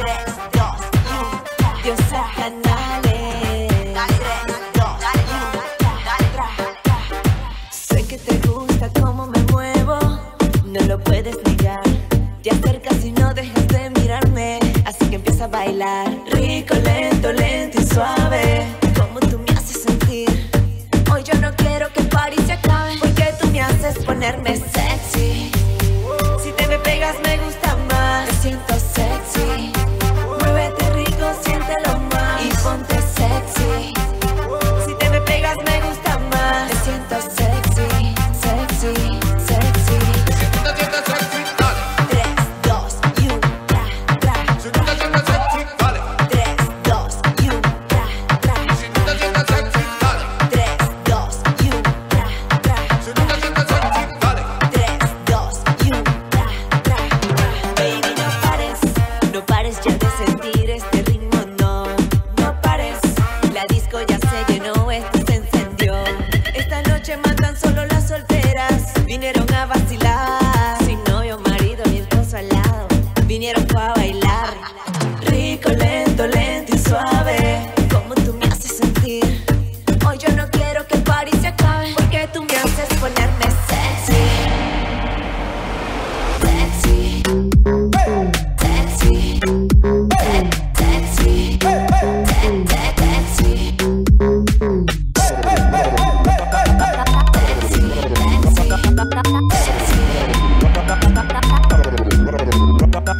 3, 2, 1. Diosa Hanale. Dale, 3, 2, 1. Dale, dale, Sé que te gusta cómo me muevo. No lo puedes negar. Te acercas y no dejas de mirarme. Así que empieza a bailar. Rico, lento, lento y suave. Como tú me haces sentir. Hoy yo no quiero que París se acabe. Porque tú me haces ponerme la disco ya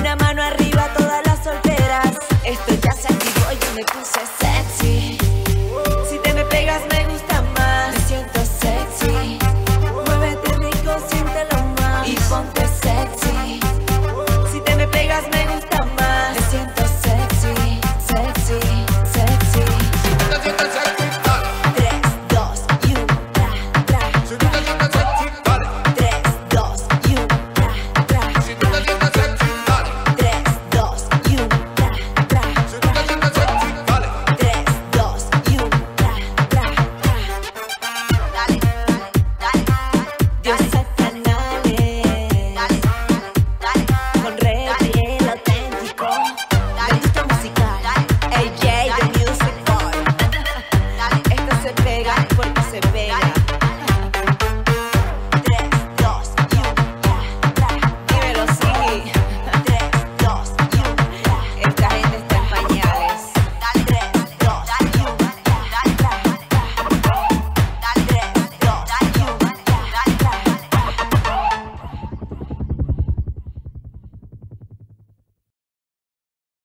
Una mano arriba, a todas las solteras. Esto ya se activó, yo me puse así.